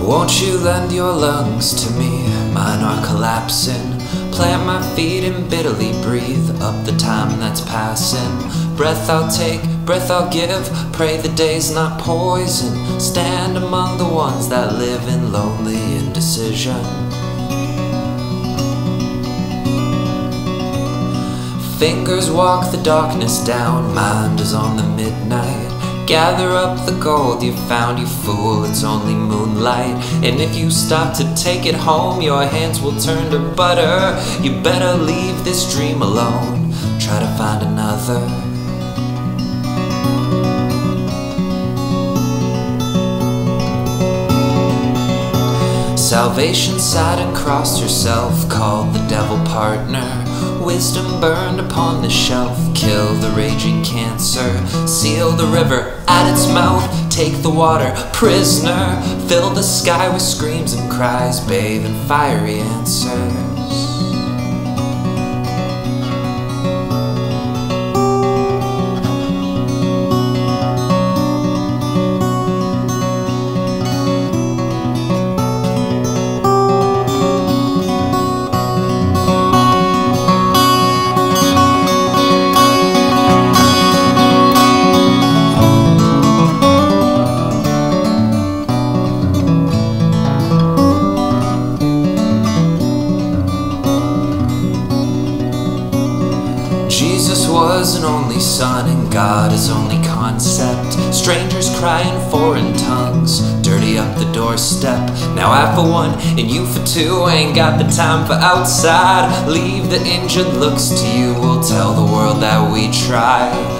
Won't you lend your lungs to me? Mine are collapsing. Plant my feet and bitterly breathe up the time that's passing. Breath I'll take, breath I'll give. Pray the day's not poison. Stand among the ones that live in lonely indecision. Fingers walk the darkness down, mind is on the midnight. Gather up the gold you found, you fool, it's only moonlight. And if you stop to take it home, your hands will turn to butter. You better leave this dream alone, try to find another. Salvation sat and crossed herself, called the devil partner. Wisdom burned upon the shelf, kill the raging cancer, seal the river at its mouth, take the water prisoner, fill the sky with screams and cries, bathe in fiery answers. Was an only son, and God his only concept. Strangers cry in foreign tongues, dirty up the doorstep. Now I for one, and you for two, ain't got the time for outside. Leave the injured looks to you, we'll tell the world that we tried.